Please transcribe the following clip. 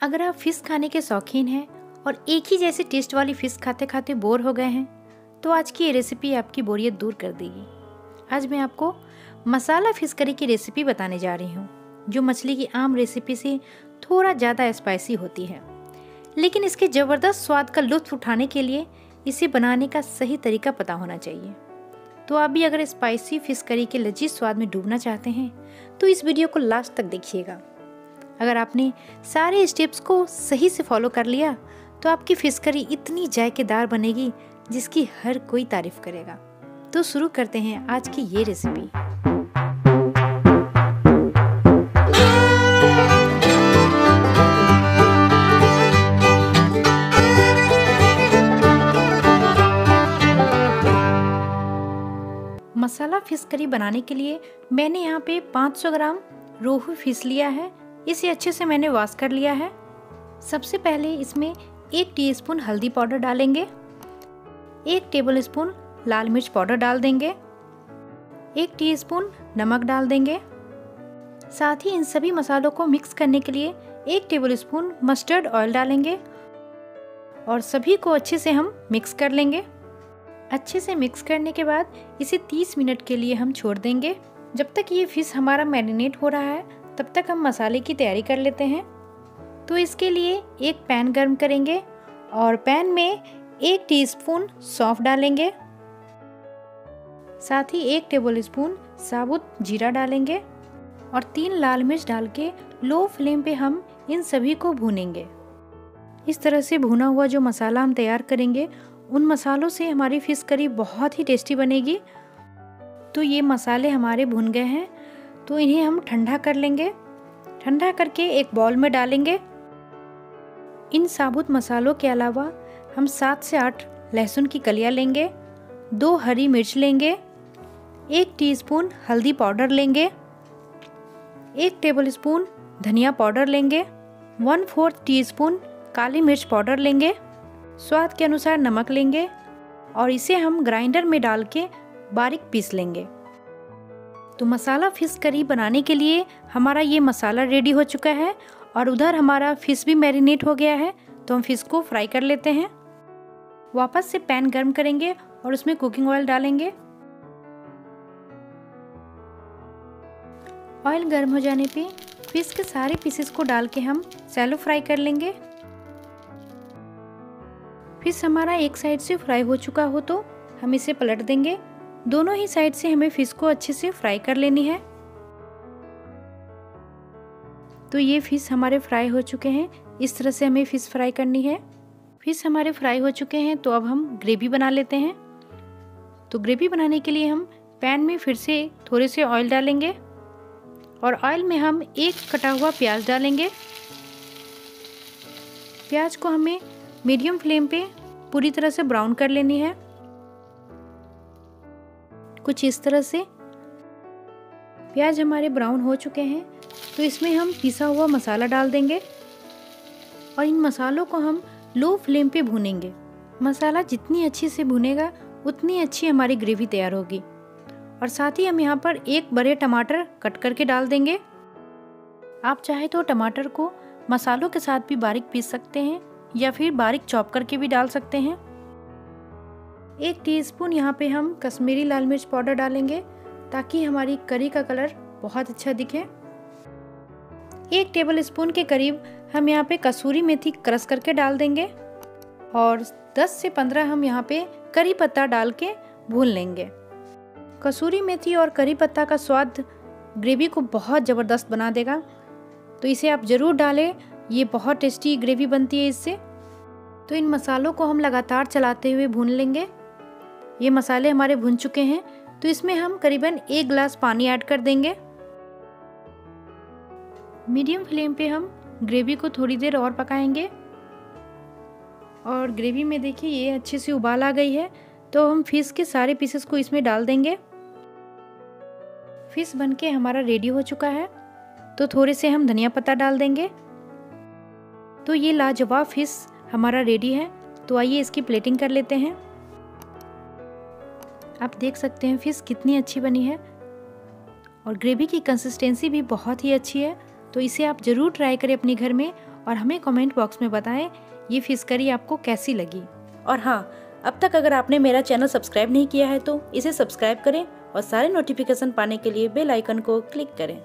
अगर आप फ़िश खाने के शौकीन हैं और एक ही जैसे टेस्ट वाली फ़िश खाते खाते बोर हो गए हैं तो आज की ये रेसिपी आपकी बोरियत दूर कर देगी। आज मैं आपको मसाला फ़िश करी की रेसिपी बताने जा रही हूँ, जो मछली की आम रेसिपी से थोड़ा ज़्यादा स्पाइसी होती है। लेकिन इसके ज़बरदस्त स्वाद का लुत्फ उठाने के लिए इसे बनाने का सही तरीका पता होना चाहिए। तो आप भी अगर स्पाइसी फ़िश करी के लजीज स्वाद में डूबना चाहते हैं तो इस वीडियो को लास्ट तक देखिएगा। अगर आपने सारे स्टेप्स को सही से फॉलो कर लिया तो आपकी फ़िश करी इतनी जायकेदार बनेगी जिसकी हर कोई तारीफ़ करेगा। तो शुरू करते हैं आज की ये रेसिपी मसाला फ़िश करी बनाने के लिए मैंने यहाँ पे 500 ग्राम रोहू फ़िश लिया है। इसे अच्छे से मैंने वॉश कर लिया है। सबसे पहले इसमें एक टीस्पून हल्दी पाउडर डालेंगे। एक टेबल स्पून लाल मिर्च पाउडर डाल देंगे। एक टीस्पून नमक डाल देंगे। साथ ही इन सभी मसालों को मिक्स करने के लिए एक टेबल स्पून मस्टर्ड ऑयल डालेंगे। और सभी को अच्छे से हम मिक्स कर लेंगे। अच्छे से मिक्स करने के बाद इसे 30 मिनट के लिए हम छोड़ देंगे। जब तक ये फ़िश हमारा मैरिनेट हो रहा है तब तक हम मसाले की तैयारी कर लेते हैं। तो इसके लिए एक पैन गर्म करेंगे और पैन में एक टीस्पून सौंफ डालेंगे। साथ ही एक टेबल स्पून साबुत जीरा डालेंगे और तीन लाल मिर्च डाल के लो फ्लेम पे हम इन सभी को भूनेंगे। इस तरह से भुना हुआ जो मसाला हम तैयार करेंगे, उन मसालों से हमारी फ़िश करी बहुत ही टेस्टी बनेगी। तो ये मसाले हमारे भुन गए हैं। तो इन्हें हम ठंडा कर लेंगे। ठंडा करके एक बॉल में डालेंगे। इन साबुत मसालों के अलावा हम सात से आठ लहसुन की कलियाँ लेंगे, दो हरी मिर्च लेंगे, एक टीस्पून हल्दी पाउडर लेंगे, एक टेबल स्पून धनिया पाउडर लेंगे वन फोर्थ टीस्पून काली मिर्च पाउडर लेंगे, स्वाद के अनुसार नमक लेंगे और इसे हम ग्राइंडर में डाल के बारीक पीस लेंगे। तो मसाला फ़िश करी बनाने के लिए हमारा ये मसाला रेडी हो चुका है और उधर हमारा फ़िश भी मैरिनेट हो गया है तो हम फ़िश को फ्राई कर लेते हैं। वापस से पैन गर्म करेंगे और उसमें कुकिंग ऑयल डालेंगे। ऑयल गर्म हो जाने पे फ़िश के सारे पीसेस को डाल के हम सैलो फ्राई कर लेंगे। फ़िश हमारा एक साइड से फ्राई हो चुका हो तो हम इसे पलट देंगे। दोनों ही साइड से हमें फ़िश को अच्छे से फ्राई कर लेनी है। तो ये फ़िश हमारे फ्राई हो चुके हैं। इस तरह से हमें फ़िश फ्राई करनी है। फ़िश हमारे फ्राई हो चुके हैं तो अब हम ग्रेवी बना लेते हैं। तो ग्रेवी बनाने के लिए हम पैन में फिर से थोड़े से ऑयल डालेंगे और ऑयल में हम एक कटा हुआ प्याज डालेंगे। प्याज को हमें मीडियम फ्लेम पे पूरी तरह से ब्राउन कर लेनी है। कुछ इस तरह से। प्याज हमारे ब्राउन हो चुके हैं तो इसमें हम पिसा हुआ मसाला डाल देंगे और इन मसालों को हम लो फ्लेम पे भूनेंगे। मसाला जितनी अच्छी से भुनेगा, उतनी अच्छी हमारी ग्रेवी तैयार होगी। और साथ ही हम यहाँ पर एक बड़े टमाटर कट करके डाल देंगे। आप चाहे तो टमाटर को मसालों के साथ भी बारीक पीस सकते हैं या फिर बारीक चॉप करके भी डाल सकते हैं। एक टीस्पून यहाँ पे हम कश्मीरी लाल मिर्च पाउडर डालेंगे ताकि हमारी करी का कलर बहुत अच्छा दिखे। एक टेबल स्पून के करीब हम यहाँ पे कसूरी मेथी क्रश करके डाल देंगे और 10 से 15 हम यहाँ पे करी पत्ता डाल के भून लेंगे। कसूरी मेथी और करी पत्ता का स्वाद ग्रेवी को बहुत ज़बरदस्त बना देगा। तो इसे आप ज़रूर डालें, ये बहुत टेस्टी ग्रेवी बनती है इससे। तो इन मसालों को हम लगातार चलाते हुए भून लेंगे। ये मसाले हमारे भुन चुके हैं तो इसमें हम करीबन एक गिलास पानी ऐड कर देंगे। मीडियम फ्लेम पे हम ग्रेवी को थोड़ी देर और पकाएँगे। और ग्रेवी में देखिए, ये अच्छे से उबाल आ गई है तो हम फ़िश के सारे पीसेस को इसमें डाल देंगे। फ़िश बनके हमारा रेडी हो चुका है तो थोड़े से हम धनिया पत्ता डाल देंगे। तो ये लाजवाब फ़िश हमारा रेडी है तो आइए इसकी प्लेटिंग कर लेते हैं। आप देख सकते हैं फ़िश कितनी अच्छी बनी है। और ग्रेवी की कंसिस्टेंसी भी बहुत ही अच्छी है। तो इसे आप ज़रूर ट्राई करें अपने घर में और हमें कमेंट बॉक्स में बताएँ, ये फ़िश करी आपको कैसी लगी। और हाँ अब तक अगर आपने मेरा चैनल सब्सक्राइब नहीं किया है तो इसे सब्सक्राइब करें और सारे नोटिफिकेशन पाने के लिए बेल आइकन को क्लिक करें।